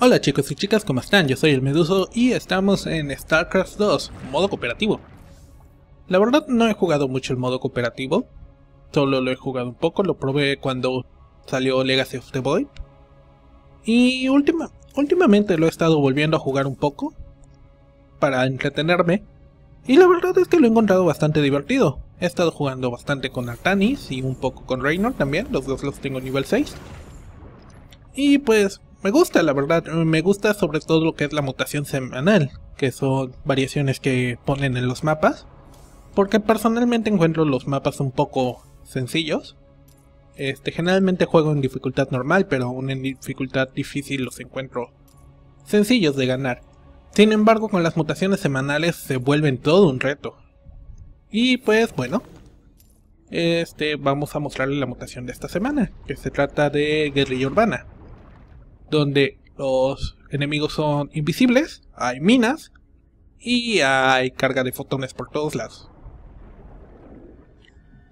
Hola chicos y chicas, ¿cómo están? Yo soy el Meduso y estamos en StarCraft 2, modo cooperativo. La verdad no he jugado mucho el modo cooperativo, solo lo he jugado un poco, lo probé cuando salió Legacy of the Void. Y última, últimamente lo he estado volviendo a jugar un poco, para entretenerme. Y la verdad es que lo he encontrado bastante divertido. He estado jugando bastante con Artanis y un poco con Reynor también, los dos los tengo nivel 6. Y pues me gusta, la verdad, me gusta sobre todo lo que es la mutación semanal, que son variaciones que ponen en los mapas, porque personalmente encuentro los mapas un poco sencillos. Este, generalmente juego en dificultad normal, pero aún en dificultad difícil los encuentro sencillos de ganar. Sin embargo, con las mutaciones semanales se vuelven todo un reto. Y pues bueno, este, vamos a mostrarle la mutación de esta semana, que se trata de guerrilla urbana donde los enemigos son invisibles, hay minas y hay carga de fotones por todos lados.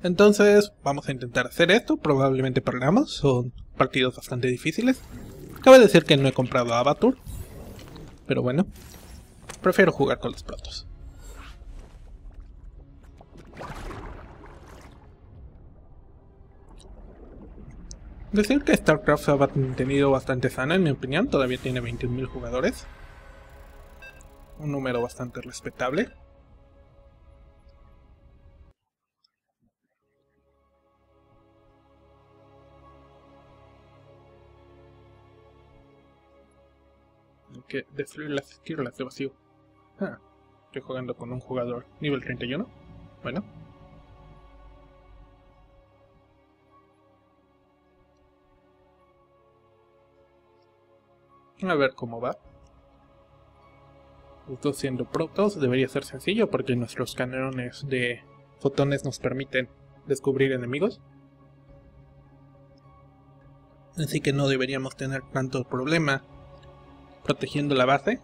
Entonces vamos a intentar hacer esto, probablemente perdamos, son partidos bastante difíciles. Cabe decir que no he comprado Avatur, pero bueno, prefiero jugar con los platos. Decir que StarCraft ha mantenido bastante sana, en mi opinión, todavía tiene 21.000 jugadores. Un número bastante respetable. Hay que destruir las esquirlas de vacío. Ah, estoy jugando con un jugador nivel 31. Bueno, A ver cómo va. Los siendo protos debería ser sencillo porque nuestros cañones de fotones nos permiten descubrir enemigos. Así que no deberíamos tener tanto problema protegiendo la base.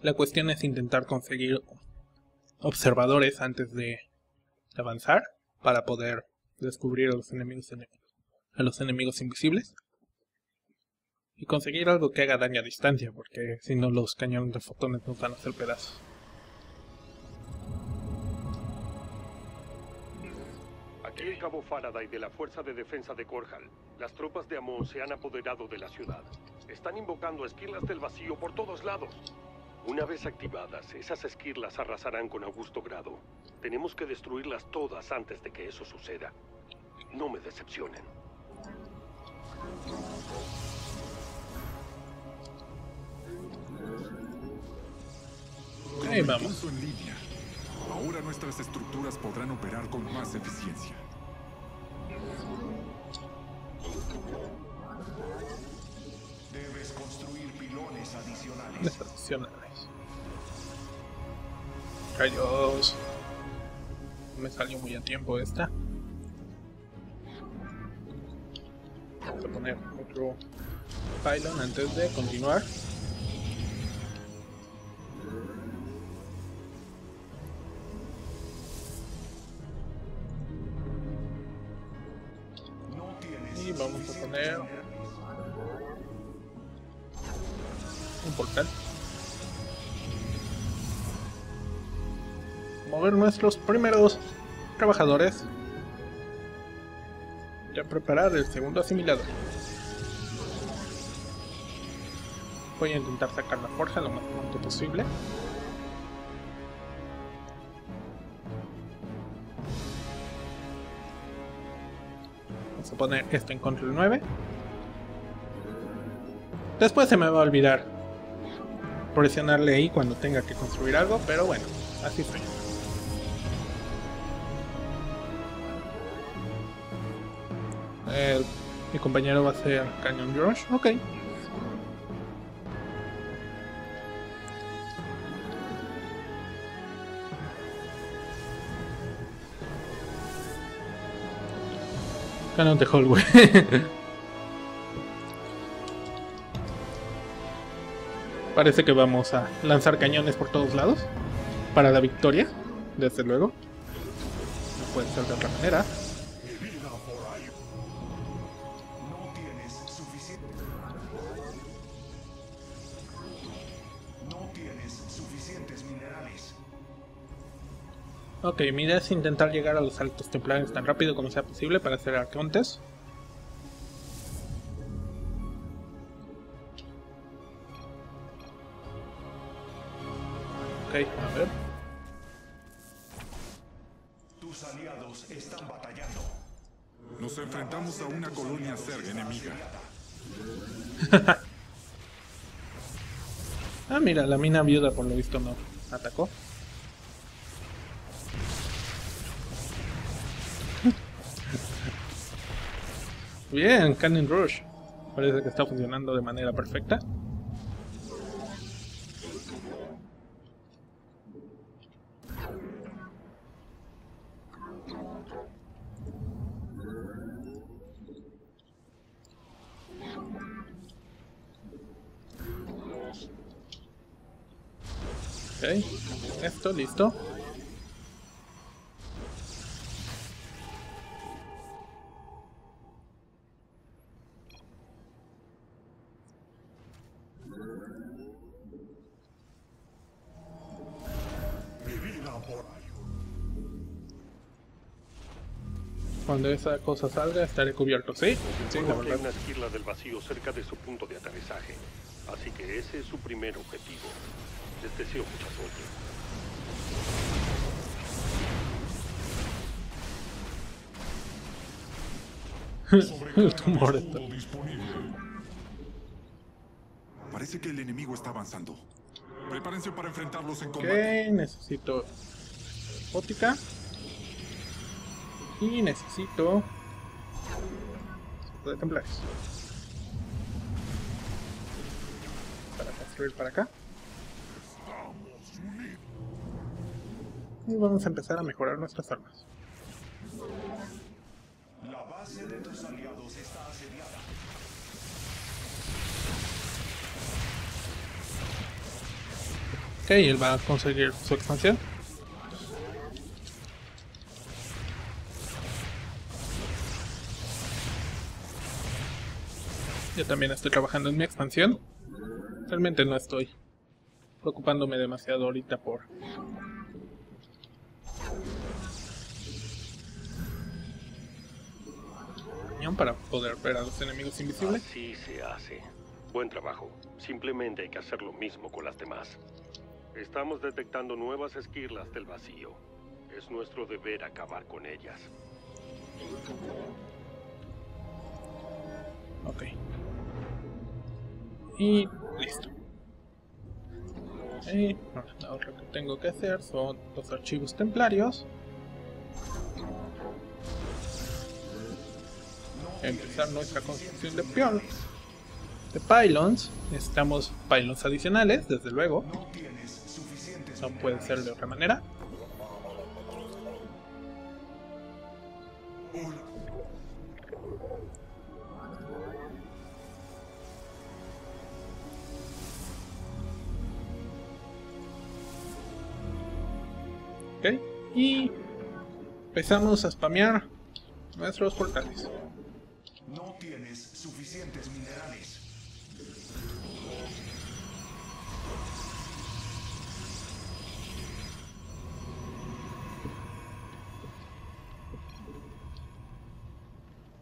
La cuestión es intentar conseguir observadores antes de avanzar para poder descubrir a los enemigos invisibles y conseguir algo que haga daño a distancia, porque si no los cañones de fotones nos van a hacer pedazos. Aquí el cabo Faraday de la Fuerza de Defensa de Corhal. Las tropas de Amon se han apoderado de la ciudad. Están invocando esquirlas del vacío por todos lados. Una vez activadas, esas esquirlas arrasarán con Augusto Grado. Tenemos que destruirlas todas antes de que eso suceda. No me decepcionen. Ahí vamos. en línea. Ahora nuestras estructuras podrán operar con más eficiencia. Debes construir pilones adicionales. Adicionales. Rayos. Me salió muy a tiempo esta. Vamos a poner otro pylon antes de continuar. Vamos a poner un portal. Mover nuestros primeros trabajadores. Ya preparar el segundo asimilador. Voy a intentar sacar la forja lo más pronto posible. Poner esto en control 9. Después se me va a olvidar presionarle ahí cuando tenga que construir algo, pero bueno, así fue. El- mi compañero va a ser Canyon Rush, ok. Cannon de Hallway. Parece que vamos a lanzar cañones por todos lados. Para la victoria, desde luego. No puede ser de otra manera. Ok, mi idea es intentar llegar a los altos templarios tan rápido como sea posible para hacer arcontes. Ok, a ver. Tus aliados están batallando. Nos enfrentamos a una colonia Zerg enemiga. Ah, mira, la mina viuda por lo visto no atacó. Bien, Cannon Rush. Parece que está funcionando de manera perfecta. Ok, esto listo. Cuando esa cosa salga estaré cubierto, ¿sí? Sí, la Solo hay verdad. una esquirla del vacío cerca de su punto de aterrizaje. Así que ese es su primer objetivo. Les deseo mucha suerte. El tumor está. Parece que el enemigo está avanzando. Prepárense para enfrentarlos en Ok, combate. necesito óptica. Y necesito... de templarios. Para construir para acá. Y vamos a empezar a mejorar nuestras armas. La base de tus aliados está asediada. Ok, él va a conseguir su expansión. Yo también estoy trabajando en mi expansión. Realmente no estoy preocupándome demasiado ahorita por... para poder ver a los enemigos invisibles. Así se hace. Buen trabajo. Simplemente hay que hacer lo mismo con las demás. Estamos detectando nuevas esquirlas del vacío. Es nuestro deber acabar con ellas. Ok. Y listo. Y ahora lo que tengo que hacer son los archivos templarios. Empezar nuestra construcción de pion de pylons. Necesitamos pylons adicionales, desde luego. No puede ser de otra manera. Empezamos a spamear nuestros portales. No tienes suficientes minerales.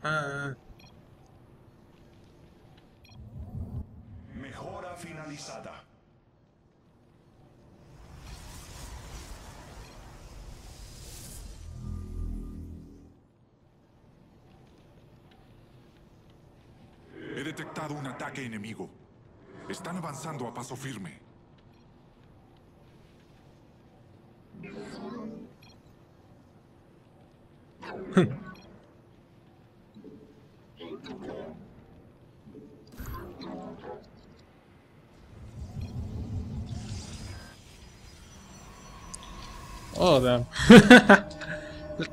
Ah, Mejora finalizada. Detectado un ataque enemigo. Están avanzando a paso firme. oh, damn.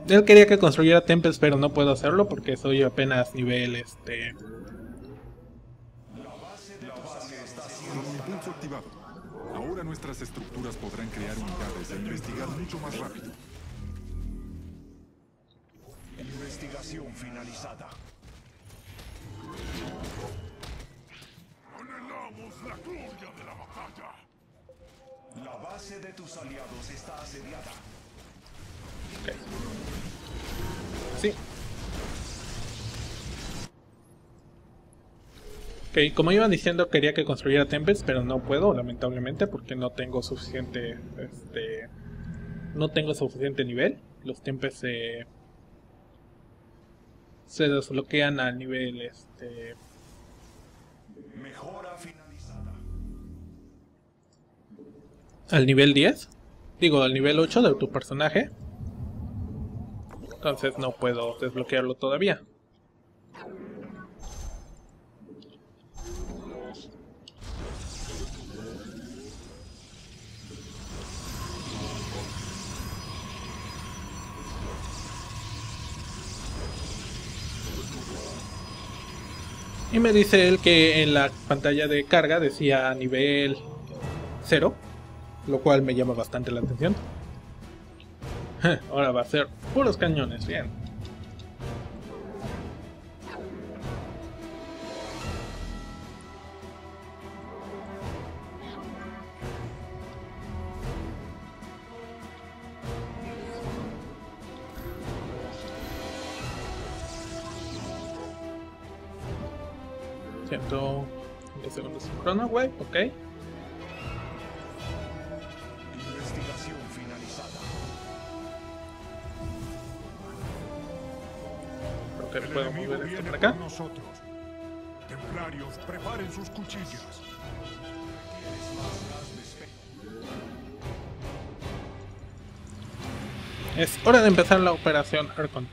Él quería que construyera temples, pero no puedo hacerlo porque soy apenas nivel este. Estructuras podrán crear unidades e investigar mucho más rápido. Investigación finalizada. Anhelamos la gloria de la batalla. La base de tus aliados está asediada. Sí. Ok, como iba diciendo, quería que construyera Tempest, pero no puedo, lamentablemente, porque no tengo suficiente. Este. No tengo suficiente nivel. Los Tempest se. Se desbloquean al nivel este. Mejora finalizada. Al nivel 10. Digo, al nivel 8 de tu personaje. Entonces no puedo desbloquearlo todavía. Me dice él que en la pantalla de carga decía nivel 0, lo cual me llama bastante la atención. Ahora va a ser puros cañones, bien. Sincrono, güey? Ok. Investigación finalizada. Creo que El puedo mover esto para acá. nosotros. Templarios, preparen sus cuchillas. Es hora de empezar la operación Arcon.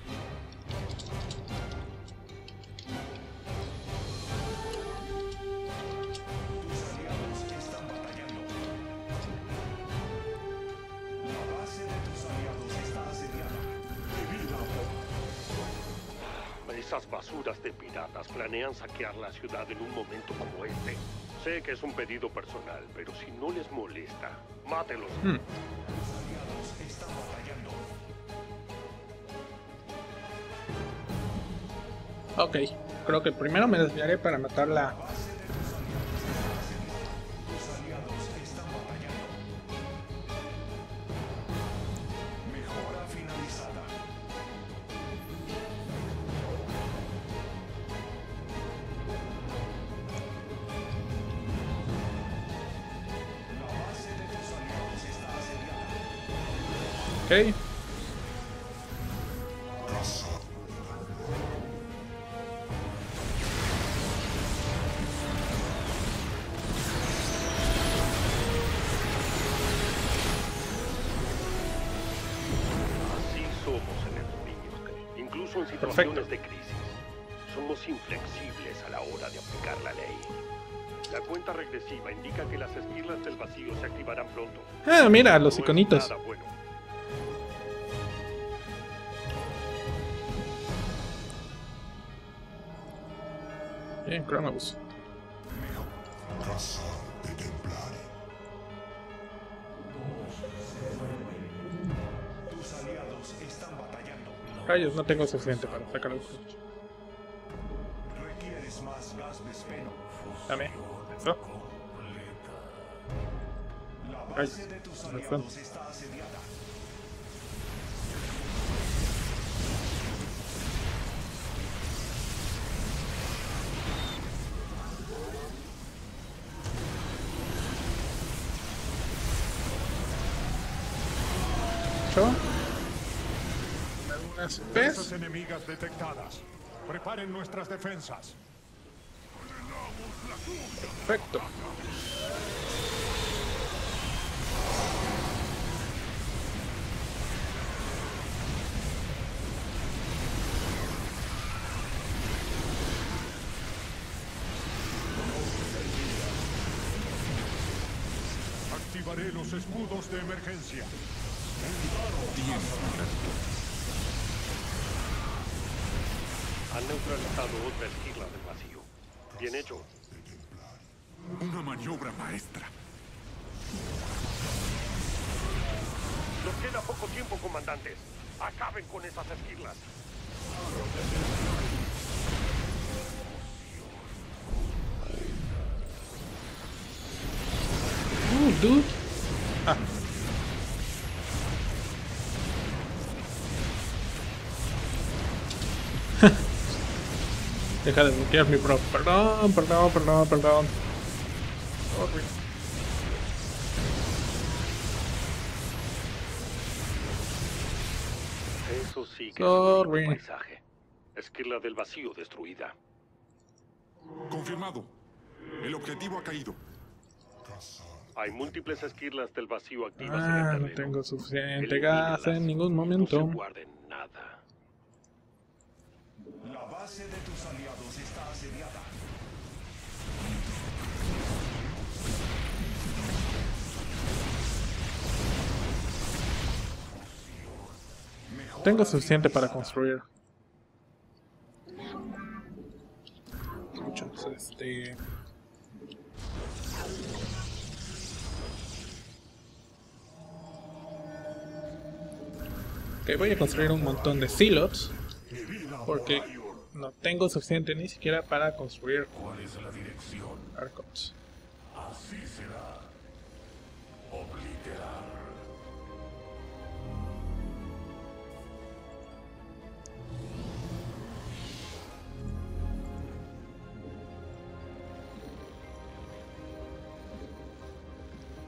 En un momento como este. Sé que es un pedido personal, pero si no les molesta, mátelos. Hmm. Ok, creo que primero me desviaré para matar la... Ok. Situaciones de crisis. Somos inflexibles a la hora de aplicar la ley. La cuenta regresiva indica que las esquirlas del vacío se activarán pronto. Ah, mira, los iconitos. Bien, batallando. Rayos, no tengo suficiente para sacar el vespeno. Dame. Eso. La Ay, Enemigas detectadas. Preparen nuestras defensas. Perfecto. Activaré los escudos de emergencia. Han neutralizado otra esquirla del vacío. Bien hecho. Una maniobra maestra. Nos queda poco tiempo, comandantes. Acaben con esas esquirlas. Uh, dude. Deja de bloquear mi pro. Perdón, perdón, perdón, perdón. Sorry. Eso sí que es un Sorry. paisaje. Esquirla del vacío destruida. Confirmado. El objetivo ha caído. Hay múltiples esquirlas del vacío activas en el Ah, terreno. no tengo suficiente Elimínalas. gas en ningún No momento. se guarden nada. La base de tus aliados está asediada. Tengo suficiente para construir. Muchos, este. Ok, voy a construir un montón de silos. Porque no tengo suficiente ni siquiera para construir ¿Cuál es la dirección? arcos. Así será. Obliterar.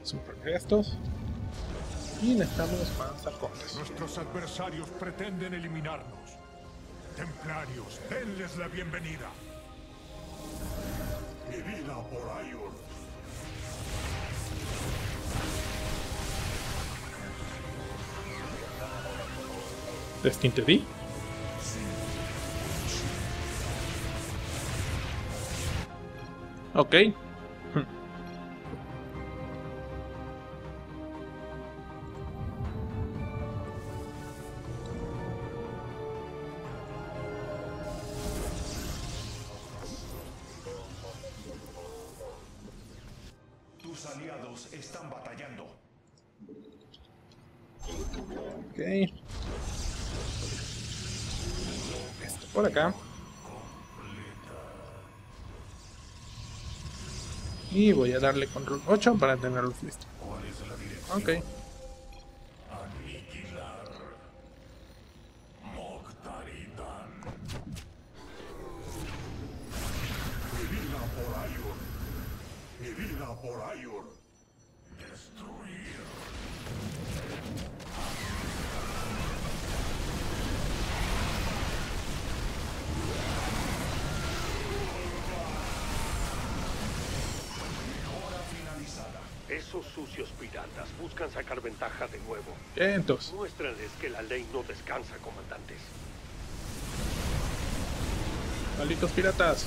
Super estos. Y necesitamos más arcones. Nuestros adversarios pretenden eliminarnos. Templarios, denles la bienvenida. Mi vida por Ayur. Destinte D. Ok. Darle control 8 para tenerlos listos. Ok. Esos sucios piratas buscan sacar ventaja de nuevo. Entonces, Muéstrales que la ley no descansa, comandantes. malditos piratas.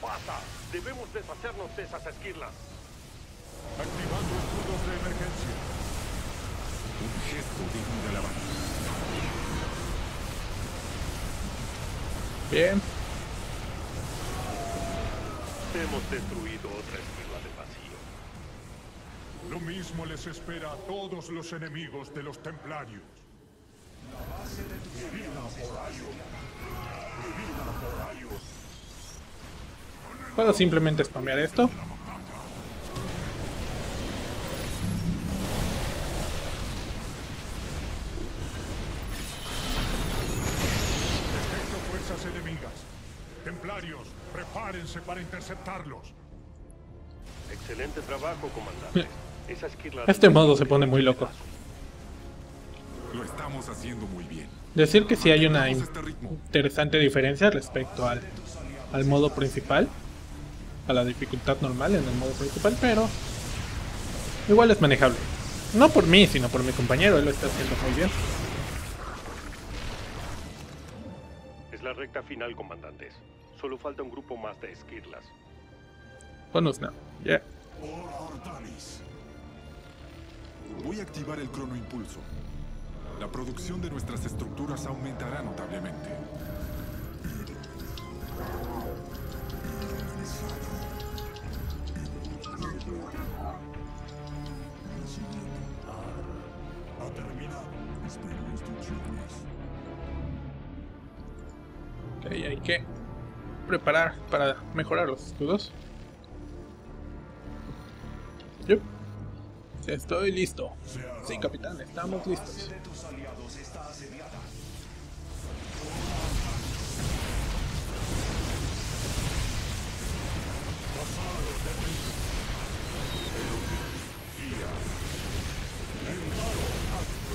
Pasa. Debemos deshacernos de esas esquirlas. Activando escudos de emergencia. Un gesto digno de alabanza. Bien. Hemos destruido otra esquirla del vacío. Lo mismo les espera a todos los enemigos de los templarios. Mi vida por Ayur. Mi vida por Ayur. Puedo simplemente spamear esto. Detecto fuerzas enemigas. Templarios, prepárense para interceptarlos. Excelente trabajo, comandante. Esa esquirla Este modo se pone muy loco. Lo estamos haciendo muy bien. Decir que sí hay una este interesante diferencia respecto al, al modo principal, a la dificultad normal en el modo principal, pero igual es manejable. No por mí, sino por mi compañero, él lo está haciendo muy bien. Es la recta final, comandantes. Solo falta un grupo más de esquirlas. Bonus now. Yeah. Voy a activar el cronoimpulso. La producción de nuestras estructuras aumentará notablemente. Ha hay que preparar para mejorar los escudos. Yup. Estoy listo. Sí, capitán, estamos listos.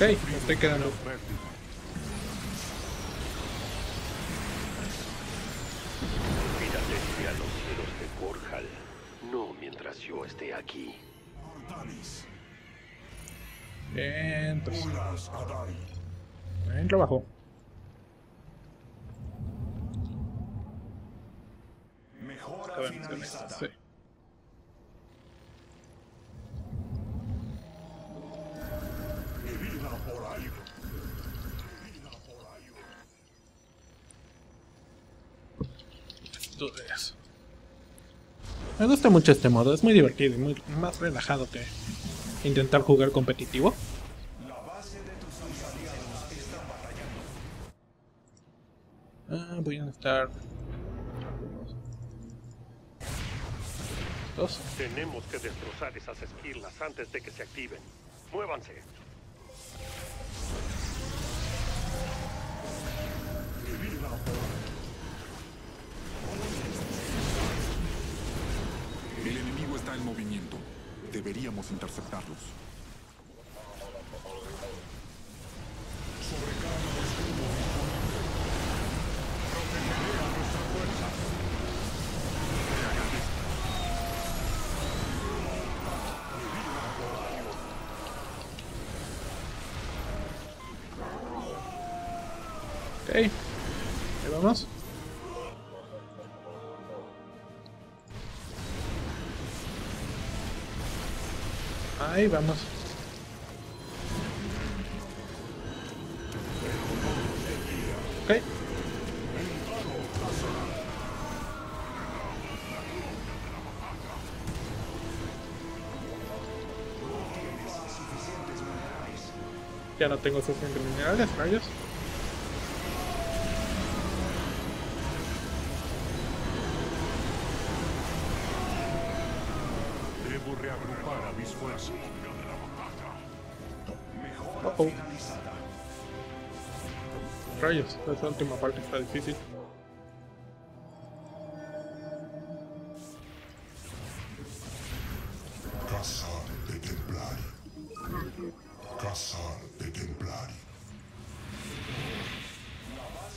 Ok, estoy quedando. Me gusta mucho este modo, es muy divertido y muy más relajado que intentar jugar competitivo. La base de tus aliados está batallando. Ah, voy a estar. Dos. Tenemos que destrozar esas esquirlas antes de que se activen. Muévanse. El enemigo está en movimiento. Deberíamos interceptarlos. Vamos. Ahí vamos. Ok. Ya no tengo suficientes minerales, rayos. Uh-oh. finalizada. Rayos, esa última parte está difícil. Cazar de Templari. Cazar de Templari.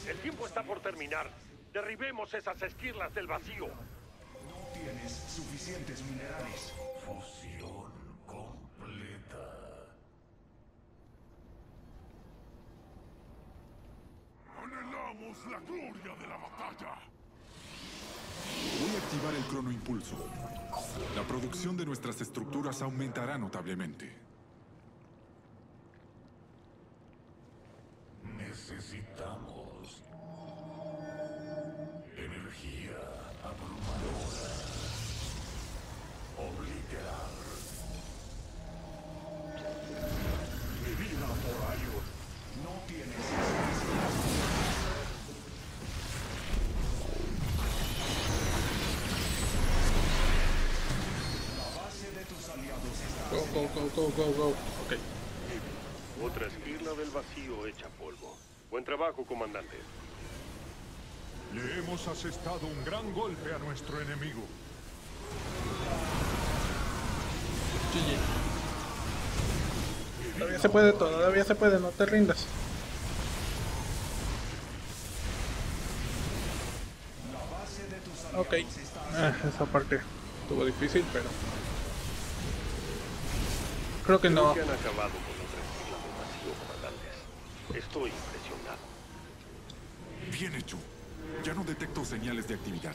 El tiempo está por terminar. Derribemos esas esquirlas del vacío. No tienes suficientes minerales. Fusión La gloria de la batalla. Voy a activar el cronoimpulso. La producción de nuestras estructuras aumentará notablemente. Necesitamos go, go, go, go, go. Ok. Otra esquirla del vacío hecha polvo. Buen trabajo, comandante. Le hemos asestado un gran golpe a nuestro enemigo. GG. Todavía se puede, todavía se puede, no te rindas. Ok. Ah, esa parte estuvo difícil, pero... Creo que no. Creo que han acabado con. Estoy impresionado. Bien hecho. Ya no detecto señales de actividad.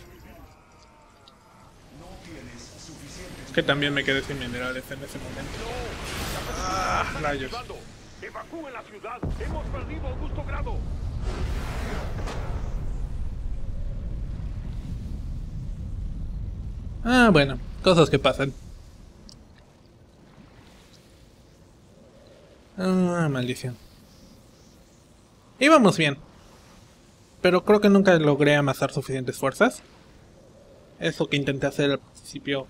Es que también me quedé sin minerales en ese momento. Ah, rayos. Activando. ¡Evacúen la ciudad! ¡Hemos perdido Augusto Grado! Ah, bueno, cosas que pasan. Ah, maldición. Íbamos bien. Pero creo que nunca logré amasar suficientes fuerzas. Eso que intenté hacer al principio.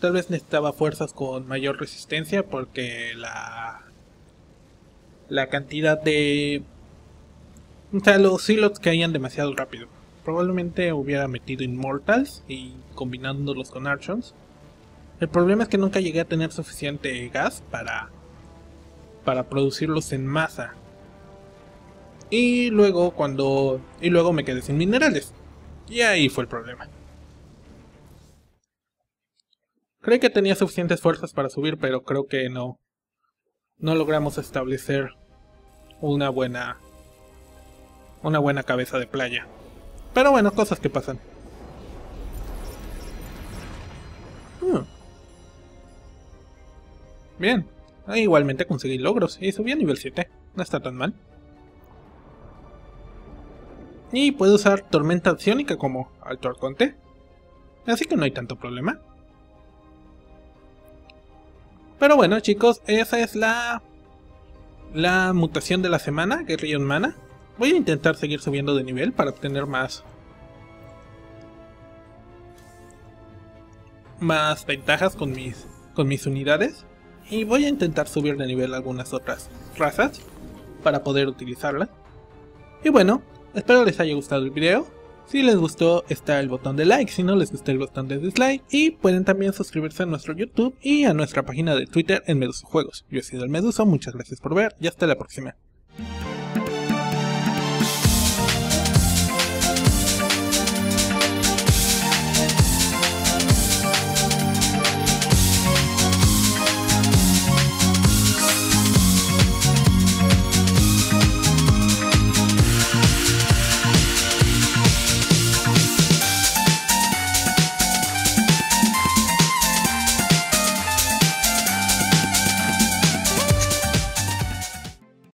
Tal vez necesitaba fuerzas con mayor resistencia porque la... La cantidad de... O sea, los silos caían demasiado rápido. Probablemente hubiera metido Immortals y combinándolos con Archons. El problema es que nunca llegué a tener suficiente gas para, para producirlos en masa. Y luego cuando... Y luego me quedé sin minerales. Y ahí fue el problema. Creí que tenía suficientes fuerzas para subir, pero creo que no. No logramos establecer una buena... Una buena cabeza de playa. Pero bueno, cosas que pasan. Hmm. Bien. Ah, igualmente conseguí logros y subí a nivel 7. No está tan mal. Y puedo usar tormenta acciónica como alto arconte. Así que no hay tanto problema. Pero bueno chicos, esa es la... La mutación de la semana, Guerrillon Mana. Voy a intentar seguir subiendo de nivel para obtener más... Más ventajas con mis, con mis unidades. Y voy a intentar subir de nivel algunas otras razas para poder utilizarlas. Y bueno, espero les haya gustado el video. Si les gustó está el botón de like, si no les gusta el botón de dislike. Y pueden también suscribirse a nuestro YouTube y a nuestra página de Twitter en Medusa Juegos. Yo he sido el Medusa, muchas gracias por ver y hasta la próxima.